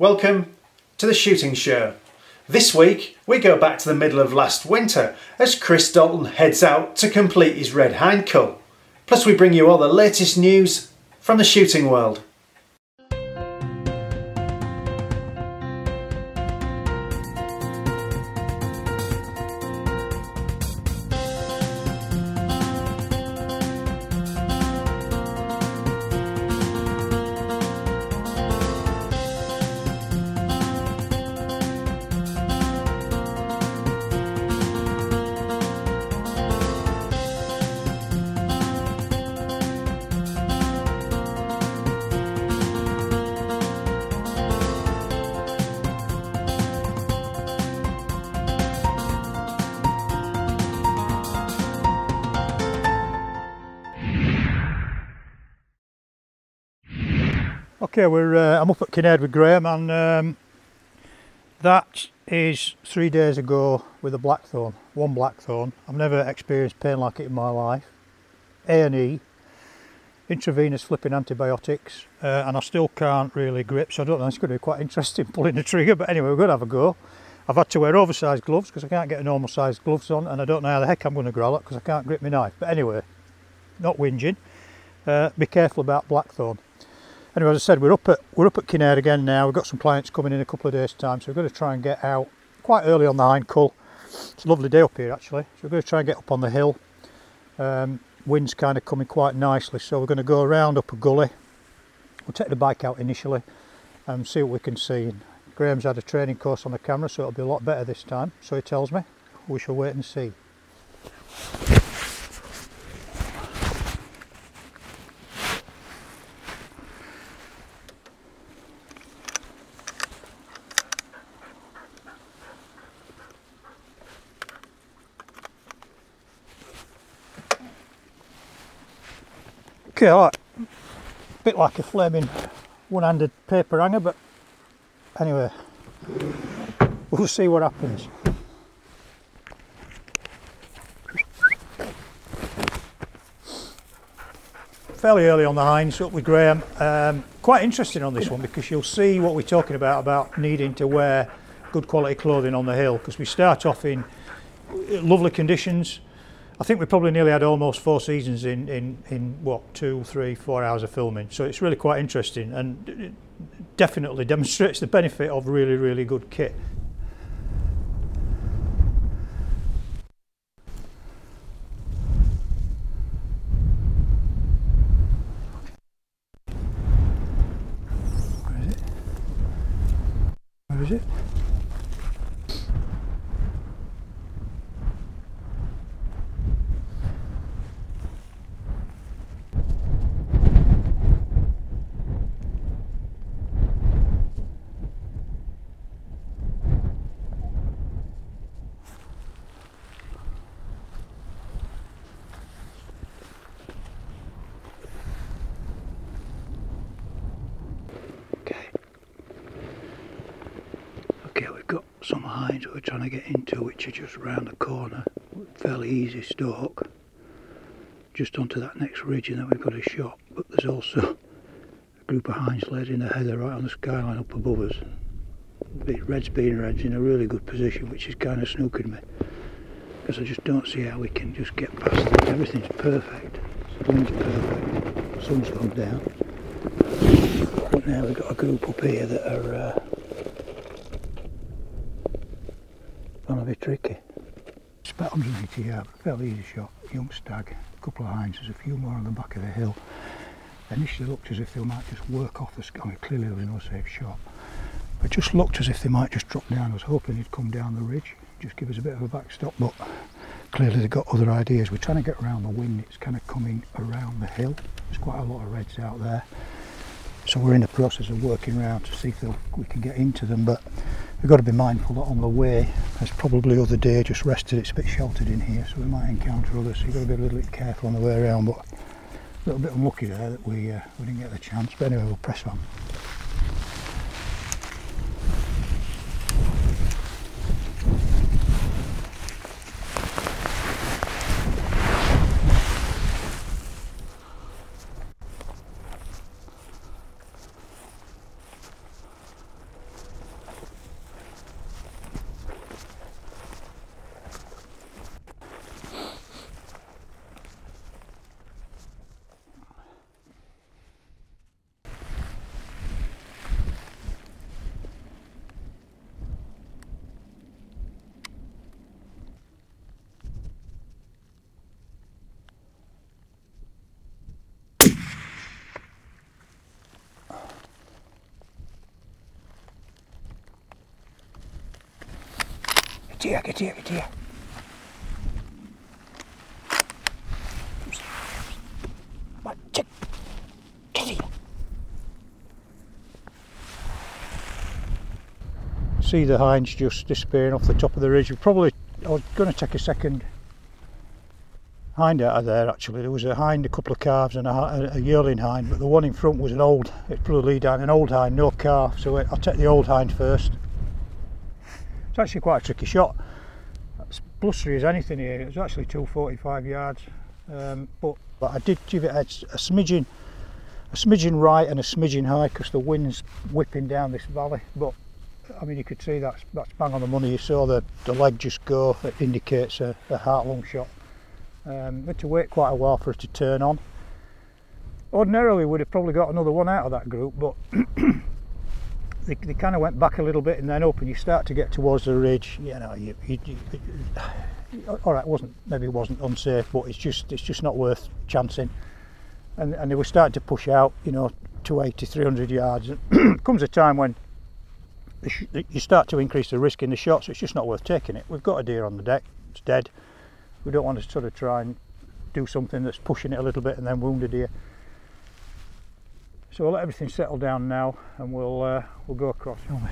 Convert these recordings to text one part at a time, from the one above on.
Welcome to the shooting show. This week we go back to the middle of last winter as Chris Dalton heads out to complete his red hind cull. Plus we bring you all the latest news from the shooting world. Okay, we're uh, I'm up at Kinnaird with Graham, and um, that is three days ago with a blackthorn, one blackthorn. I've never experienced pain like it in my life. A and E, intravenous flipping antibiotics, uh, and I still can't really grip. So I don't know. It's going to be quite interesting pulling the trigger, but anyway, we're going to have a go. I've had to wear oversized gloves because I can't get normal sized gloves on, and I don't know how the heck I'm going to gralloch it because I can't grip my knife. But anyway, not whinging. Uh, be careful about blackthorn anyway, as I said, we're up at we're up at Kinnaird again now. We've got some clients coming in a couple of days' time, so we're going to try and get out quite early on the hind cull. It's a lovely day up here actually, so we're going to try and get up on the hill. Um, wind's kind of coming quite nicely, so we're going to go around up a gully. We'll take the bike out initially and see what we can see. Graham's had a training course on the camera, so it'll be a lot better this time. So he tells me. We shall wait and see. Okay, alright. Bit like a flaming one-handed paper hanger, but anyway, we'll see what happens. Fairly early on the hinds, up with Graham. Um, quite interesting on this one because you'll see what we're talking about about needing to wear good quality clothing on the hill because we start off in lovely conditions I think we probably nearly had almost four seasons in, in, in what, two, three, four hours of filming. So it's really quite interesting and definitely demonstrates the benefit of really, really good kit. Where is it? Where is it? Some hinds we're trying to get into which are just round the corner. Fairly easy stalk. Just onto that next ridge and then we've got a shot but there's also a group of hinds laid in the heather right on the skyline up above us. Red's being red's in a really good position which is kind of snooking me. Because I just don't see how we can just get past it. Everything's perfect. Wind's perfect. Sun's gone down. But now we've got a group up here that are uh, gonna be tricky. It's about 180 yards, fairly easy shot, young stag, a couple of hinds, there's a few more on the back of the hill. Initially looked as if they might just work off the sky, clearly there was no safe shot. But just looked as if they might just drop down, I was hoping he'd come down the ridge, just give us a bit of a backstop, but clearly they've got other ideas. We're trying to get around the wind, it's kind of coming around the hill. There's quite a lot of reds out there. So we're in the process of working around to see if we can get into them, but we've got to be mindful that on the way there's probably other deer just rested. It's a bit sheltered in here so we might encounter others. So you've got to be a little bit careful on the way around but a little bit unlucky there that we, uh, we didn't get the chance. But anyway we'll press on Get here, get here, get here. Come on, here. See the hinds just disappearing off the top of the ridge. We're probably, oh, I was going to take a second hind out of there actually. There was a hind, a couple of calves and a, a yearling hind, but the one in front was an old, it's probably down, an old hind, no calf. So I'll take the old hind first. It's actually quite a tricky shot. It's blustery as anything here. It was actually 245 yards, um, but, but I did give it a, a smidgen, a smidgen right and a smidgen high because the wind's whipping down this valley. But I mean, you could see that's that's bang on the money. You saw the the leg just go. It indicates a, a heart lung shot. Um, had to wait quite a while for it to turn on. Ordinarily, we'd have probably got another one out of that group, but they, they kind of went back a little bit and then up, and you start to get towards the ridge. You know, you, you, you, all right, wasn't maybe it wasn't unsafe, but it's just it's just not worth chancing. And and they were starting to push out, you know, 280, 300 yards. And comes a time when you start to increase the risk in the shot, so it's just not worth taking it. We've got a deer on the deck; it's dead we don't want to sort of try and do something that's pushing it a little bit and then wound a deer. So we'll let everything settle down now and we'll uh, we'll go across. Show me.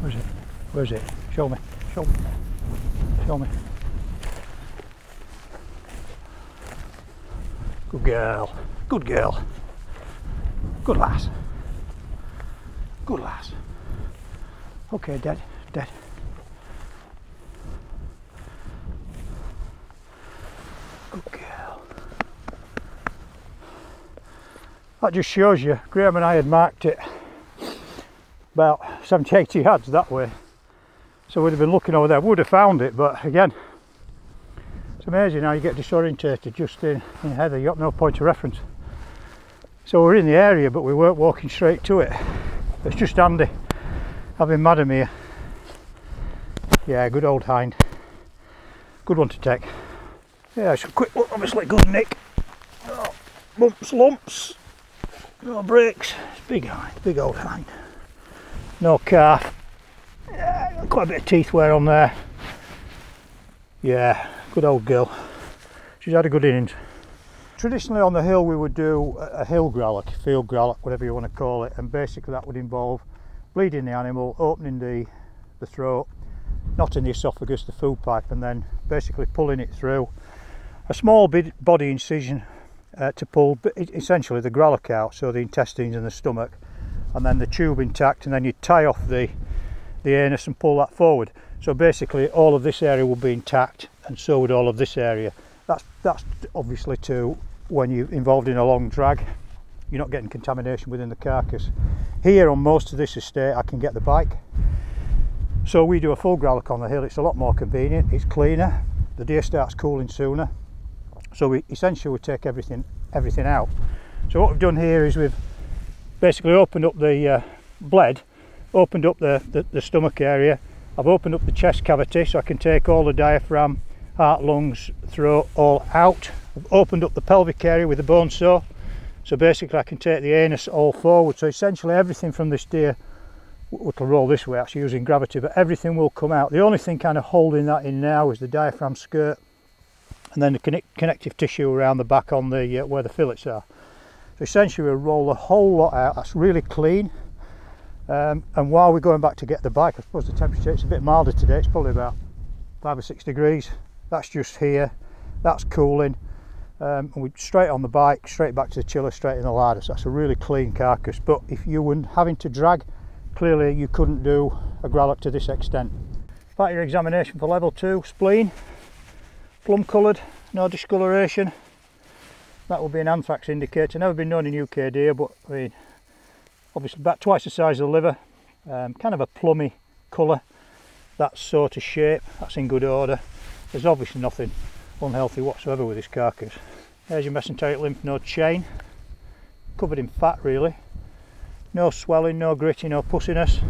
Where's it? Where's it? Show me. Show me. Show me. Good girl. Good girl. Good lass. Good lass. Okay, dead. Dead. That just shows you Graham and I had marked it about 70 80 yards that way. So we'd have been looking over there would have found it but again it's amazing how you get disorientated just in, in heather you've got no point of reference. So we're in the area but we weren't walking straight to it. It's just handy having madam here. Yeah good old hind. Good one to take. Yeah a quick look obviously good nick. Oh, bumps lumps no brakes, it's big big old hind. No calf. Yeah, quite a bit of teeth wear on there. Yeah, good old girl. She's had a good innings. Traditionally on the hill we would do a hill gralloch, field gralloch, whatever you want to call it, and basically that would involve bleeding the animal, opening the, the throat, not in the esophagus, the food pipe, and then basically pulling it through. A small body incision uh, to pull e, essentially the gralloc out, so the intestines and the stomach, and then the tube intact, and then you tie off the, the anus and pull that forward. So basically all of this area would be intact and so would all of this area. That's, that's obviously to when you're involved in a long drag, you're not getting contamination within the carcass. Here on most of this estate I can get the bike. So we do a full gralloc on the hill, it's a lot more convenient, it's cleaner, the deer starts cooling sooner, so we essentially we take everything everything out. So what we've done here is we've basically opened up the uh, bled opened up the, the, the stomach area. I've opened up the chest cavity so I can take all the diaphragm heart lungs throat all out. I've opened up the pelvic area with the bone saw. So basically I can take the anus all forward. So essentially everything from this deer will roll this way actually using gravity but everything will come out. The only thing kind of holding that in now is the diaphragm skirt and then the connect connective tissue around the back on the uh, where the fillets are. So essentially we roll the whole lot out, that's really clean. Um, and while we're going back to get the bike, I suppose the temperature, it's a bit milder today, it's probably about five or six degrees. That's just here, that's cooling. Um, and we straight on the bike, straight back to the chiller, straight in the larder. So that's a really clean carcass. But if you were having to drag, clearly you couldn't do a gralloch to this extent. Part your examination for level two, spleen plum coloured, no discoloration. That will be an anthrax indicator. Never been known in UK deer, but I mean, obviously about twice the size of the liver. Um, kind of a plummy colour. That sort of shape, that's in good order. There's obviously nothing unhealthy whatsoever with this carcass. There's your mesenteric lymph node chain, covered in fat really. No swelling, no gritty, no pussiness.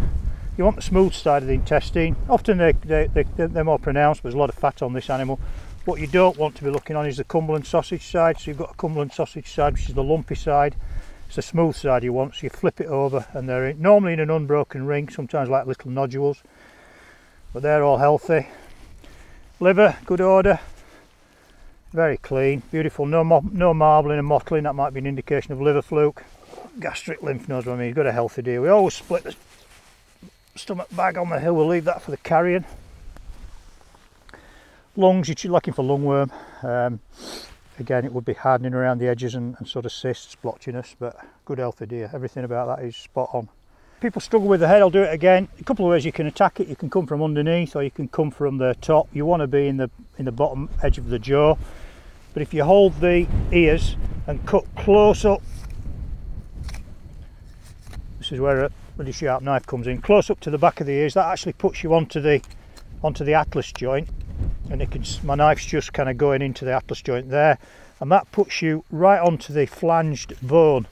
You want the smooth side of the intestine. Often they, they, they, they're more pronounced, but there's a lot of fat on this animal. What you don't want to be looking on is the Cumberland sausage side. So you've got a Cumberland sausage side, which is the lumpy side. It's the smooth side you want. So you flip it over, and they're in, normally in an unbroken ring, sometimes like little nodules. But they're all healthy. Liver, good order. Very clean, beautiful. No, no marbling and mottling. That might be an indication of liver fluke. Gastric lymph nodes. I mean, you've got a healthy deer. We always split the stomach bag on the hill. We'll leave that for the carrion. Lungs, you're looking for lungworm. Um, again, it would be hardening around the edges and, and sort of cysts, blotchiness, but good healthy deer. Everything about that is spot on. People struggle with the head, I'll do it again. A couple of ways you can attack it. You can come from underneath or you can come from the top. You want to be in the in the bottom edge of the jaw. But if you hold the ears and cut close up, this is where a really sharp knife comes in, close up to the back of the ears, that actually puts you onto the onto the atlas joint and it can, my knife's just kind of going into the atlas joint there and that puts you right onto the flanged bone.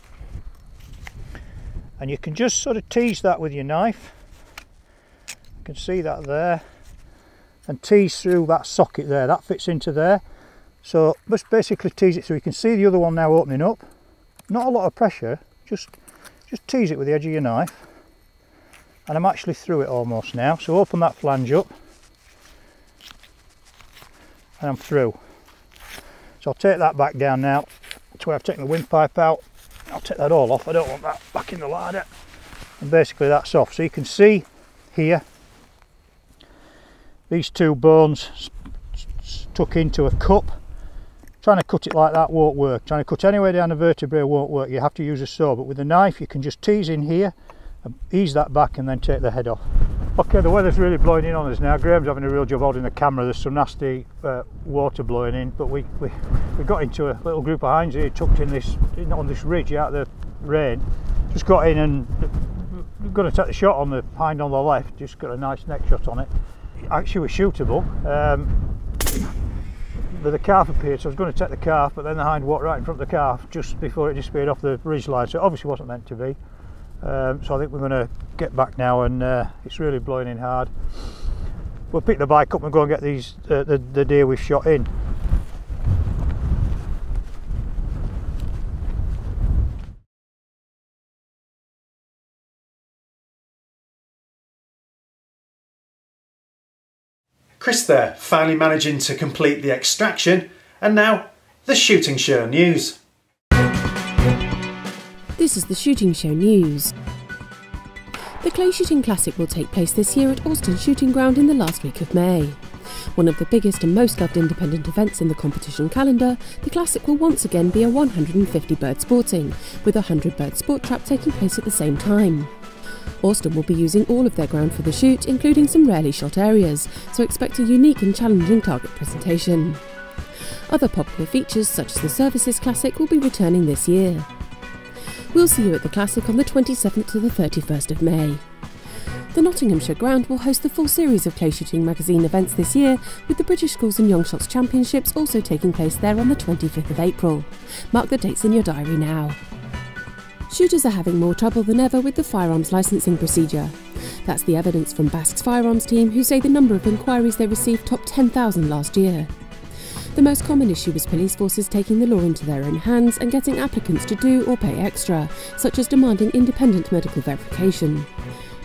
And you can just sort of tease that with your knife. You can see that there and tease through that socket there that fits into there. So just basically tease it so you can see the other one now opening up. Not a lot of pressure just just tease it with the edge of your knife. And I'm actually through it almost now so open that flange up and I'm through. So I'll take that back down now to where I've taken the windpipe out. I'll take that all off, I don't want that back in the larder. And basically that's off. So you can see here, these two bones stuck into a cup. Trying to cut it like that won't work. Trying to cut anywhere down the vertebrae won't work. You have to use a saw, but with a knife you can just tease in here, and ease that back and then take the head off. Okay, the weather's really blowing in on us now. Graham's having a real job holding the camera. There's some nasty uh, water blowing in, but we, we, we got into a little group of hinds here tucked in this in, on this ridge out of the rain. Just got in and going to take the shot on the hind on the left. Just got a nice neck shot on it. Actually, was shootable. Um, but the calf appeared, so I was going to take the calf, but then the hind walked right in front of the calf just before it disappeared off the ridge line. So it obviously wasn't meant to be. Um, so I think we're going to get back now and uh, it's really blowing in hard. We'll pick the bike up and go and get these uh, the, the deer we've shot in. Chris there, finally managing to complete the extraction, and now the shooting show news. This is the Shooting Show News. The Clay Shooting Classic will take place this year at Orston Shooting Ground in the last week of May. One of the biggest and most loved independent events in the competition calendar, the Classic will once again be a 150 bird sporting, with a 100 bird sport trap taking place at the same time. Orston will be using all of their ground for the shoot, including some rarely shot areas, so expect a unique and challenging target presentation. Other popular features, such as the Services Classic, will be returning this year. We'll see you at the Classic on the 27th to the 31st of May. The Nottinghamshire Ground will host the full series of clay shooting magazine events this year, with the British Schools and Young Shots Championships also taking place there on the 25th of April. Mark the dates in your diary now. Shooters are having more trouble than ever with the firearms licensing procedure. That's the evidence from BASC's firearms team, who say the number of inquiries they received topped 10,000 last year. The most common issue was police forces taking the law into their own hands and getting applicants to do or pay extra, such as demanding independent medical verification.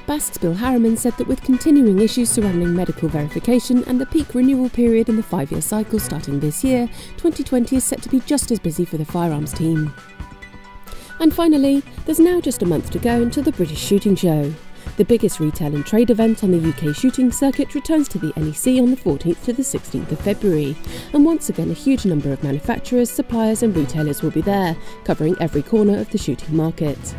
BASC's Bill Harriman said that with continuing issues surrounding medical verification and the peak renewal period in the five year cycle starting this year, 2020 is set to be just as busy for the firearms team. And finally, there's now just a month to go until the British Shooting Show. The biggest retail and trade event on the UK shooting circuit returns to the NEC on the 14th to the 16th of February, and once again a huge number of manufacturers, suppliers and retailers will be there, covering every corner of the shooting market.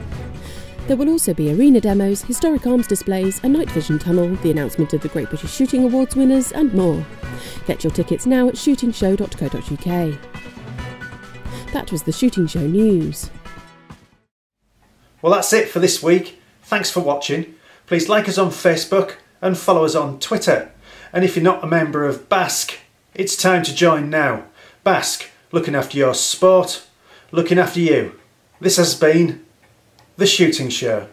There will also be arena demos, historic arms displays, a night vision tunnel, the announcement of the Great British Shooting Awards winners, and more. Get your tickets now at shootingshow.co.uk. That was the Shooting Show News. Well, that's it for this week. Thanks for watching. Please like us on Facebook and follow us on Twitter. And if you're not a member of BASC, it's time to join now. BASC, looking after your sport, looking after you. This has been The Shooting Show.